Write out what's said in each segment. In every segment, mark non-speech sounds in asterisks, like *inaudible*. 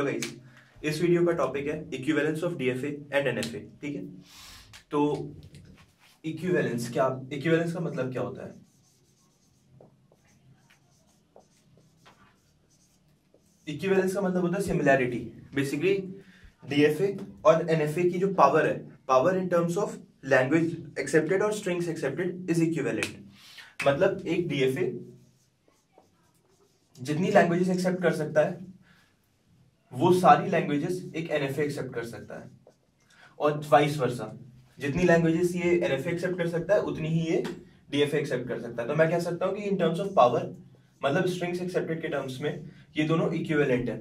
Hello guys इस video का topic है equivalence of DFA and NFA ठीक है? तो इक्विवेलेंस क्या इक्विवेलेंस का मतलब क्या होता है? इक्विवेलेंस का मतलब होता है सिमिलैरिटी बेसिकली डीएफए और एनएफए की जो पावर है power in terms of language accepted और स्ट्रिंग्स एक्सेप्टेड इज़ इक्विवेलेंट मतलब एक डीएफए जितनी लैंग्वेजेस एक्सेप्ट कर सकता है वो सारी लैंग्वेजेस एक एनएफए एक्सेप्ट कर सकता है। और वाइस वर्सा जितनी लैंग्वेजेस ये एनएफए एक्सेप्ट कर सकता है, उतनी ही ये डीएफए एक्सेप्ट कर सकता है। तो मैं कह सकता हूँ कि इन टर्म्स ऑफ़ पावर मतलब स्ट्रिंग्स एक्सेप्टेड के टर्म्स में, ये दोनों इक्विवेलेंट है।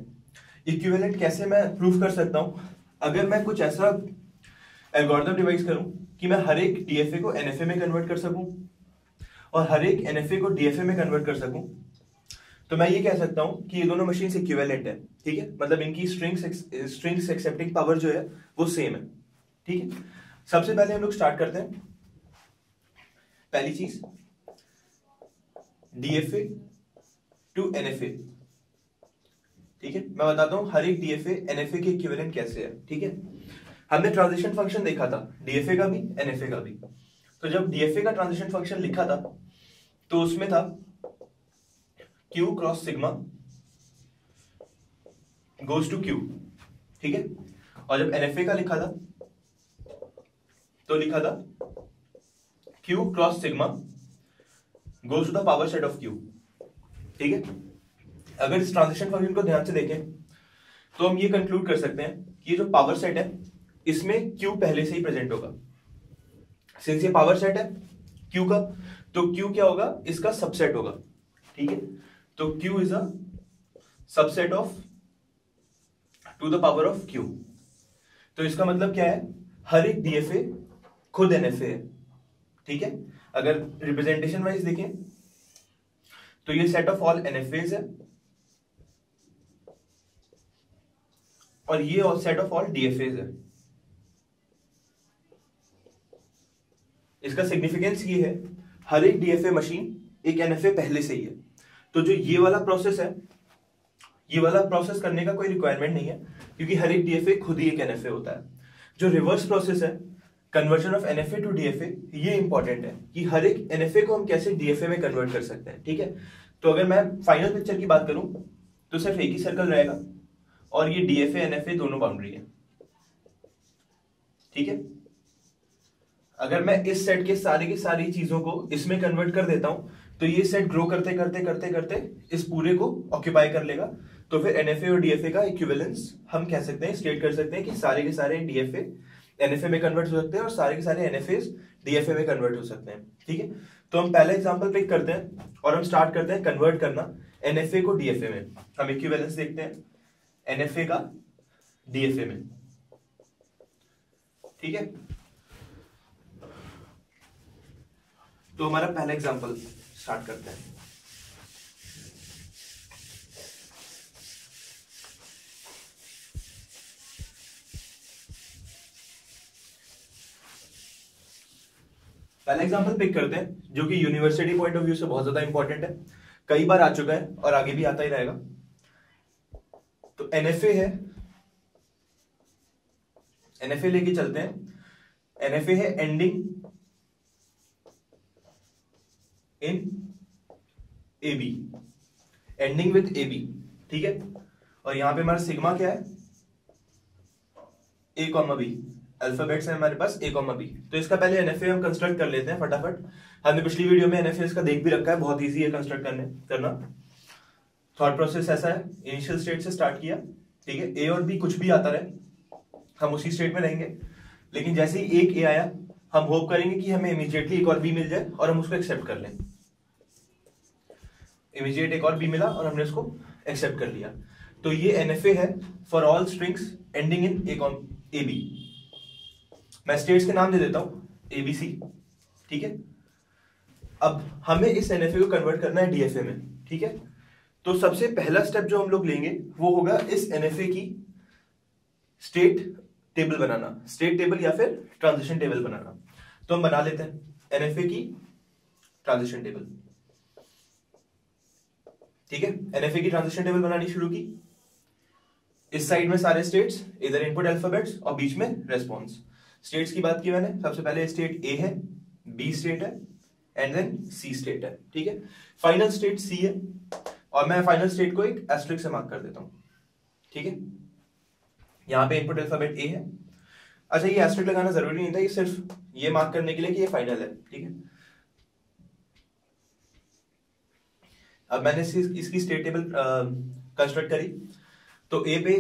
इक्विवेलेंट कैसे मैं प्रूव कर सकता हूँ? अगर मैं कुछ ऐसा एल्गोरिथम डिवाइस करूँ कि मैं हर एक डीएफए को एनएफए में कन्वर्ट कर सकूँ, और हर एक एनएफए को डीएफए में कन्वर्ट कर सकूँ तो मैं ये कह सकता हूँ कि ये दोनों मशीन इक्विवेलेंट है, ठीक है? मतलब इनकी स्ट्रिंग्स स्ट्रिंग्स एक्सेप्टिंग पावर जो है, वो सेम है, ठीक है? सबसे पहले हम लोग स्टार्ट करते हैं। पहली चीज़ डीएफए टू एनएफए ठीक है? मैं बताता हूँ, हर एक डीएफए एनएफए के इक्विवेलेंट कैसे है, ठीक है? हमने ट्रांजिशन फ़ंक्शन देखा था डीएफए का भी एनएफए का भी। तो जब डीएफए का ट्रांजिशन फ़ंक्शन लिखा था तो उसमें था Q cross sigma goes to Q, ठीक है? और जब NFA का लिखा था तो लिखा था Q cross sigma goes to the power set of Q, ठीक है? अगर इस ट्रांजिशन फ़ंक्शन को ध्यान से देखें तो हम ये कंक्लूड कर सकते हैं कि ये जो पावर सेट है, इसमें Q पहले से ही प्रेजेंट होगा। सिंस ये पावर सेट है Q का तो Q क्या होगा? इसका सबसेट होगा, ठीक है? तो Q is a subset of two the power of Q. तो इसका मतलब क्या है? हर एक डीएफए खुद एनएफए है। ठीक है? अगर रिप्रेजेंटेशन वाइज देखें तो ये सेट ऑफ़ ऑल एनएफएज है। और ये और सेट ऑफ़ ऑल डीएफएज है। इसका सिग्निफिकेंस ये है, हर एक डीएफए मशीन एक एनएफए पहले से ही है। तो जो ये वाला प्रोसेस है, ये वाला प्रोसेस करने का कोई रिक्वायरमेंट नहीं है, क्योंकि हर एक डीएफए खुद ही एक एनएफए होता है। जो रिवर्स प्रोसेस है conversion of NFA to DFA ये इंपॉर्टेंट है कि हर एक एनएफए को हम कैसे डीएफए में कन्वर्ट कर सकते हैं, ठीक है? तो अगर मैं फाइनल पिक्चर की बात करूँ तो सिर्फ़ एक ही सर्कल रहेगा, और ये डीएफए एनएफए दोनों बाउंड्री है। ठीक है? अगर मैं इस सेट के सारी की सारी चीज़ों को इसमें कन्वर्ट कर देता हूँ तो ये सेट ग्रो करते करते करते करते इस पूरे को ऑक्यूपाई कर लेगा। तो फिर एनएफए और डीएफए का इक्विवेलेंस हम कह सकते हैं स्टेट कर सकते हैं कि सारे के सारे डीएफए एनएफए में कन्वर्ट हो सकते हैं और सारे के सारे एनएफए डीएफए में कन्वर्ट हो सकते हैं, ठीक है? तो हम पहला एग्ज़ाम्पल पिक करते हैं और हम स्टार्ट करते हैं कन्वर्ट करना एनएफए को डीएफए में। हम इक्विवेलेंस देखते हैं एनएफए का डीएफए में, ठीक है? तो हमारा पहला एग्जांपल स्टार्ट करते हैं। पहला एग्जांपल पिक करते हैं, जो कि यूनिवर्सिटी पॉइंट ऑफ़ व्यू से बहुत ज़्यादा इंपॉर्टेंट है। कई बार आ चुका है और आगे भी आता ही रहेगा। तो एनएफए है। एनएफए लेके चलते हैं। एनएफए है ending in A B ending with A B ठीक है? और यहाँ पे हमारा सिग्मा क्या है? ए कॉमा बी अल्फाबेट्स है हमारे पास ए कॉमा बी तो इसका पहले एनएफए हम कंस्ट्रक्ट कर लेते हैं फटाफट। हमने पिछली वीडियो में एनएफए का देख भी रखा है, बहुत ईजी है कंस्ट्रक्ट करने, करना। थॉट प्रोसेस ऐसा है इनिशियल स्टेट से स्टार्ट किया, ठीक है? ए और बी कुछ भी आता रहे, हम उसी स्टेट में रहेंगे। लेकिन जैसे ही एक ए आया हम होप करेंगे कि हमें इमीजिएटली एक और बी मिल जाए और हम उसको एक्सेप्ट कर लें। इमीडिएट एक और बी मिला और हमने उसको एक्सेप्ट कर लिया। तो ये एनएफए है for all strings ending in A comma A B मैं स्टेट्स के नाम दे देता हूँ ए बी सी ठीक है? अब हमें इस एनएफए को कन्वर्ट करना है डीएफए में, ठीक है? तो सबसे पहला स्टेप जो हम लोग लेंगे वो होगा इस एनएफए की स्टेट टेबल बनाना। स्टेट टेबल या फिर ट्रांजिशन टेबल बनाना। तो हम बना लेते हैं एनएफए की ट्रांजिशन टेबल ठीक है? एनएफए की ट्रांजिशन टेबल बनानी शुरू की। इस साइड में सारे स्टेट्स इधर इनपुट अल्फाबेट्स और बीच में रेस्पॉन्स स्टेट्स की बात की मैंने, सबसे पहले स्टेट ए है बी स्टेट है एंड देन सी स्टेट है। ठीक है? फाइनल स्टेट सी है, और मैं फाइनल स्टेट को एक एस्ट्रिक से मार्क कर देता हूँ। ठीक है? यहाँ पे इनपुट अल्फ़ाबेट ए है अच्छा ये एस्ट्रिक लगाना ज़रूरी नहीं था, ये सिर्फ़ ये मार्क करने के लिए कि ये फाइनल है, ठीक है? अब मैंने इसकी स्टेट टेबल कंस्ट्रक्ट करी। तो ए पे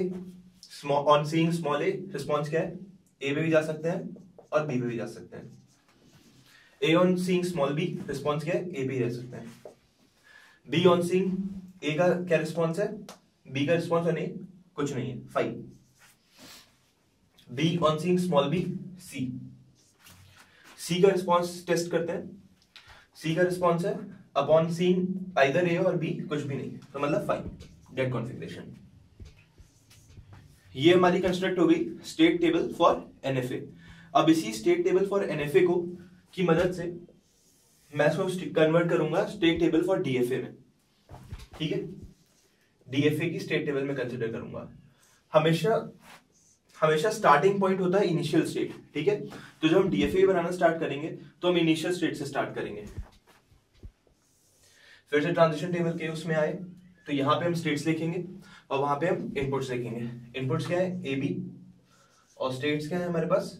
on seeing small A response क्या है? ए पे भी जा सकते हैं और बी पे भी जा सकते हैं। A on seeing small B response क्या है? ए पे रह सकते हैं। बी ऑन सीइंग ए का क्या रिस्पॉन्स है? बी का रिस्पॉन्स ऑन ए कुछ नहीं है five B on seeing small B C C का रिस्पॉन्स टेस्ट करते हैं। सी का रिस्पॉन्स है अपॉन सीइंग आइदर ए और बी कुछ भी नहीं। तो मतलब फाइव डेट कॉन्फ़िगरेशन ये हमारी कंस्ट्रक्ट हो गई स्टेट टेबल फॉर एनएफए अब इसी स्टेट टेबल फॉर एनएफए को की मदद से मैं इसको कन्वर्ट करूँगा स्टेट टेबल फॉर डीएफए में। ठीक है? डीएफए की स्टेट टेबल में कंसिडर करूँगा। हमेशा हमेशा स्टार्टिंग पॉइंट होता है इनिशियल स्टेट ठीक है? तो जब हम डीएफए बनाना स्टार्ट करेंगे तो हम इनिशियल स्टेट से स्टार्ट करेंगे। फिर से ट्रांजिशन टेबल के उसमें आए तो यहाँ पे हम स्टेट्स लिखेंगे, और वहाँ पे हम इनपुट्स लिखेंगे। इनपुट्स क्या है? ए बी और स्टेट्स क्या है हमारे पास?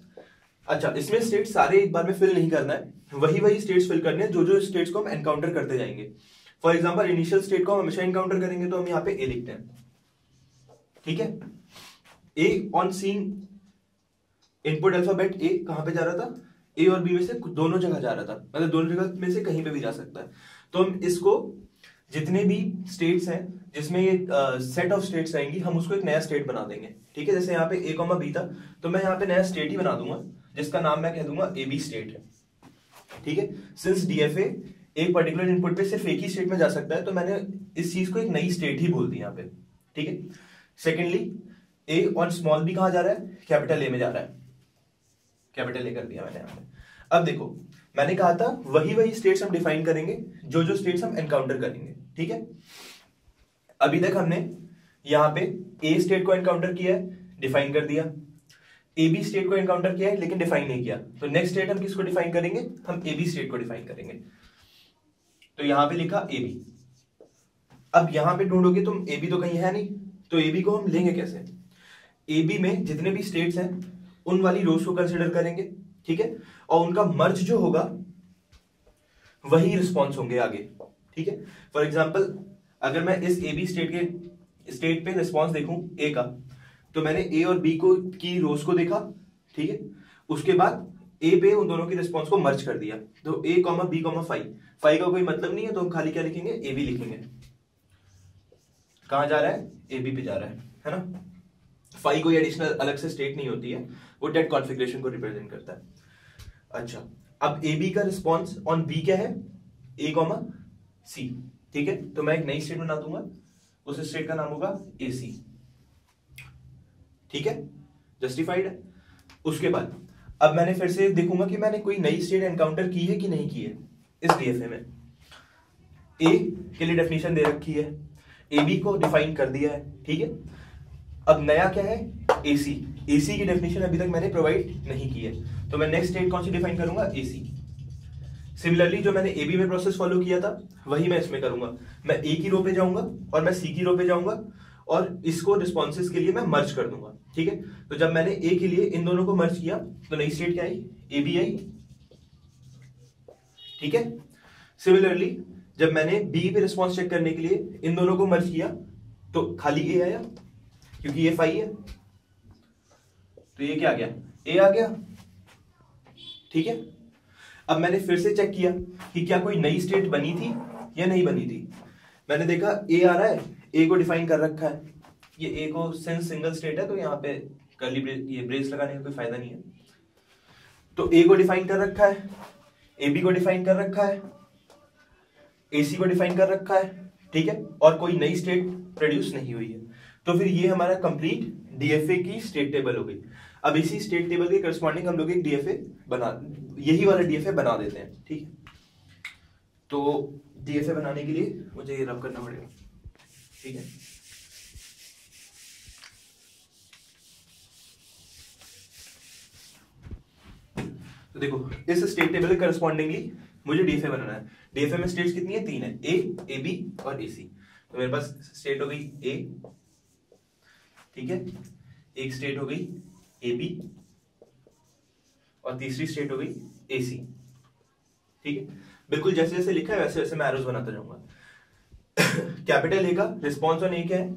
अच्छा इसमें स्टेट सारे एक बार में फिल नहीं करना है। वही वही स्टेट्स फिल करने हैं जो जो स्टेट्स को हम एनकाउंटर करते जाएँगे। फॉर एग्ज़ाम्पल इनिशियल स्टेट को हम हमेशा एनकाउंटर करेंगे तो हम यहाँ पे ए लिखते हैं। ठीक है? A on seen input alphabet A कहाँ पे जा रहा था? ए और बी में से दोनों जगह जा रहा था। मतलब दोनों जगह में से कहीं पे भी जा सकता है। तो हम इसको जितने भी स्टेट्स हैं, जिसमें ये सेट ऑफ़ स्टेट्स आएँगी, हम उसको एक नया स्टेट बना देंगे। ठीक है? जैसे यहाँ पे ए कॉमा बी था तो मैं यहाँ पे नया स्टेट ही बना दूँगा, जिसका नाम मैं कह दूँगा ए बी स्टेट है। ठीक है? सिंस डीएफए एक पर्टिकुलर इनपुट पे सिर्फ़ एक ही स्टेट में जा सकता है तो मैंने इस चीज़ को एक नई स्टेट ही बोल दी यहाँ पे। ठीक है? Secondly A on small B कहा जा रहा है? कैपिटल ए में जा रहा है। कैपिटल ए कर दिया मैंने यहाँ पे। अब देखो, मैंने कहा था वही वही स्टेट्स हम डिफाइन करेंगे, जो जो स्टेट्स हम एनकाउंटर करेंगे, ठीक है? अभी तक हमने यहाँ पे ए स्टेट को एनकाउंटर किया है डिफाइन कर दिया। ए बी स्टेट को एनकाउंटर किया है, लेकिन डिफाइन नहीं किया। तो नेक्स्ट स्टेट हम किसको डिफाइन करेंगे? हम ए बी स्टेट को डिफाइन करेंगे। तो यहाँ पे लिखा ए बी अब यहाँ पे ढूंढोगे तुम ए बी तो कहीं है नहीं तो ए बी को हम लेंगे कैसे? ए बी में जितने भी स्टेट्स हैं, उन वाली रोज को कंसिडर करेंगे, ठीक है? और उनका मर्ज जो होगा, वही रिस्पॉन्स होंगे आगे, ठीक है? फॉर एग्ज़ाम्पल अगर मैं इस ए बी स्टेट के स्टेट पे रिस्पॉन्स देखूँ ए का तो मैंने ए और बी को, की रोज को देखा, ठीक है? उसके बाद ए पे उन दोनों की रिस्पॉन्स को मर्ज कर दिया। तो A comma B comma five five का कोई मतलब नहीं है तो हम खाली क्या लिखेंगे? ए बी लिखेंगे। कहा जा रहा है? ए बी पे जा रहा है है ना? फाइव कोई एडिशनल अलग से स्टेट नहीं होती है, वो डेट कॉन्फ़िगरेशन को रिप्रेजेंट करता है। अच्छा अब ए बी का रिस्पॉन्स ऑन बी क्या है? ए कॉमा सी ठीक है? तो मैं एक नई स्टेट बना दूँगा, उस स्टेट का नाम होगा ए सी ठीक है? जस्टिफाइड है? उसके बाद, अब मैंने फिर से देखूँगा कि मैंने कोई नई स्टेट एनकाउंटर की है कि नहीं की है, इस डीएफए में। ए के लिए डेफिनेशन दे रखी है ए बी को डिफाइन कर दिया है, ठीक है? अब नया क्या है? एसी एसी की डेफिनेशन अभी तक मैंने प्रोवाइड नहीं की है। तो मैं नेक्स्ट स्टेट कौन सी डिफाइन करूँगा? एसी सिमिलरली जो मैंने ए बी में प्रोसेस फॉलो किया था, वही मैं इसमें करूँगा। मैं ए की रो पे जाऊँगा और मैं सी की रो पे जाऊँगा और इसको रिस्पॉन्सेज के लिए मैं मर्ज कर दूँगा। ठीक है? तो जब मैंने ए के लिए इन दोनों को मर्ज किया तो नई स्टेट क्या आई? A B I. ठीक है? सिमिलरली जब मैंने बी पे रिस्पॉन्स चेक करने के लिए इन दोनों को मर्ज किया तो खाली ए आया। क्योंकि ये फाइव है। तो ये क्या आ गया? ए आ गया। ठीक है? अब मैंने फिर से चेक किया कि क्या कोई नई स्टेट बनी थी या नहीं बनी थी। मैंने देखा ए आ रहा है ए को डिफाइन कर रखा है। ये ए को सेंस सिंगल स्टेट है तो यहाँ पे करली ब्रेस ये ब्रेस लगाने का कोई फ़ायदा नहीं है। तो ए को डिफाइन कर रखा है ए बी को डिफाइन कर रखा है ए सी को डिफाइन कर रखा है, ठीक है? और कोई नई स्टेट प्रोड्यूस नहीं हुई है। तो फिर ये हमारा कंप्लीट डीएफए की स्टेट टेबल हो गई। अब इसी स्टेट टेबल के करस्पॉन्डिंग हम लोग एक डीएफए बना, यही वाला डीएफए बना देते हैं, ठीक है? तो डीएफए बनाने के लिए मुझे ये रब करना पड़ेगा, ठीक है? तो देखो, इस स्टेट टेबल के करस्पॉन्डिंगली मुझे डीएफए बनाना है। डीएफए में स्टेट्स कितनी है? तीन है ए ए बी और ए सी तो मेरे पास स्टेट हो गई ए ठीक है? एक स्टेट हो गई ए बी और तीसरी स्टेट हो गई ए सी ठीक है? बिल्कुल जैसे जैसे लिखा है, वैसे वैसे मैं एरोस बनाता जाऊँगा। *coughs* कैपिटल ए का रिस्पॉन्स ऑन ए क्या है?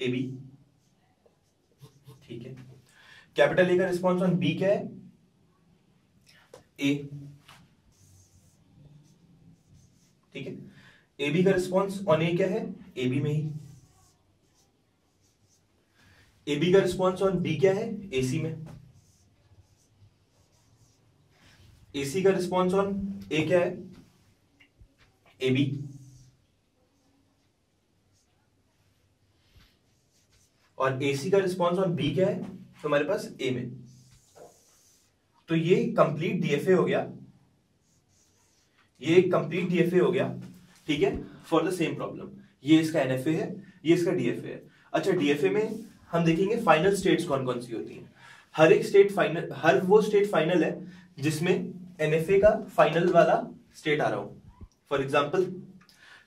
ए बी ठीक है? कैपिटल ए का रिस्पॉन्स ऑन बी क्या है? ए ठीक है? ए बी का रिस्पॉन्स ऑन ए क्या है? ए बी में ही। ए बी का रिस्पॉन्स ऑन बी क्या है? ए सी में। ए सी का रिस्पॉन्स ऑन ए क्या है? ए बी और ए सी का रिस्पॉन्स ऑन बी क्या है? तो हमारे पास ए में। तो ये कंप्लीट डीएफए हो गया। ये कंप्लीट डीएफए हो गया। ठीक है? फॉर द सेम प्रॉब्लम ये इसका एनएफए है, ये इसका डीएफए है। अच्छा डीएफए में हम देखेंगे फाइनल स्टेट्स कौन कौन सी होती हैं। हर एक स्टेट फाइनल हर वो स्टेट फाइनल है, जिसमें एनएफए का फाइनल वाला स्टेट आ रहा हो। फॉर एग्ज़ाम्पल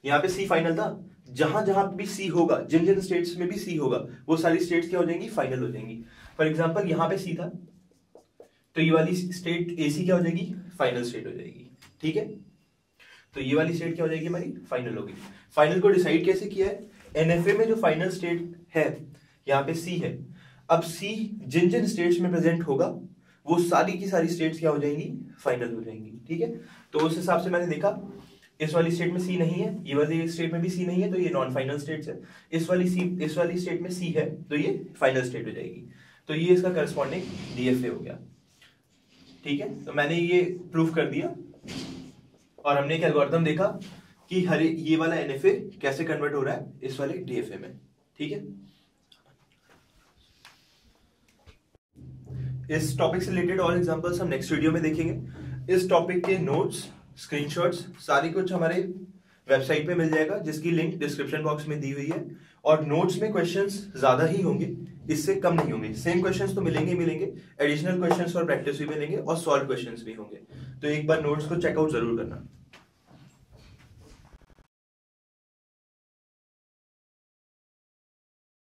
यहाँ पे सी फाइनल था। जहाँ जहाँ भी सी होगा, जिन जिन स्टेट्स में भी सी होगा, वो सारी स्टेट्स क्या हो जाएँगी? फाइनल हो जाएँगी। फॉर एग्ज़ाम्पल यहाँ पे सी था। तो ये वाली स्टेट एसी क्या हो जाएगी? फाइनल स्टेट हो जाएगी। ठीक है? तो ये वाली स्टेट क्या हो जाएगी हमारी? फाइनल होगी। फाइनल को डिसाइड कैसे किया है? एनएफए में जो फाइनल स्टेट है यहाँ पे सी है। अब सी जिन जिन स्टेट्स में प्रेजेंट होगा, वो सारी की सारी स्टेट्स क्या हो जाएँगी? फाइनल हो जाएँगी, ठीक है? तो उस हिसाब से मैंने देखा, इस वाली स्टेट में सी नहीं है, ये वाली स्टेट में भी सी नहीं है तो ये नॉन फाइनल स्टेट है। इस वाली सी इस वाली स्टेट में सी है तो ये फाइनल स्टेट हो जाएगी। तो ये इसका करस्पॉन्डिंग डीएफए हो गया, ठीक है? तो मैंने ये प्रूफ कर दिया, और हमने एक एल्गोरिथम देखा कि हर, ये वाला एनएफए कैसे कन्वर्ट हो रहा है इस वाले डीएफए में, ठीक है? इस टॉपिक से रिलेटेड और एग्जांपल्स हम नेक्स्ट वीडियो में देखेंगे। इस टॉपिक के नोट्स स्क्रीनशॉट्स सारी कुछ हमारे वेबसाइट पे मिल जाएगा, जिसकी लिंक डिस्क्रिप्शन बॉक्स में दी हुई है। और नोट्स में क्वेश्चंस ज़्यादा ही होंगे, इससे कम नहीं होंगे। सेम क्वेश्चंस तो मिलेंगे ही मिलेंगे एडिशनल क्वेश्चंस और प्रैक्टिस भी मिलेंगे और सॉल्व क्वेश्चंस भी होंगे। तो एक बार नोट्स को चेकआउट ज़रूर करना।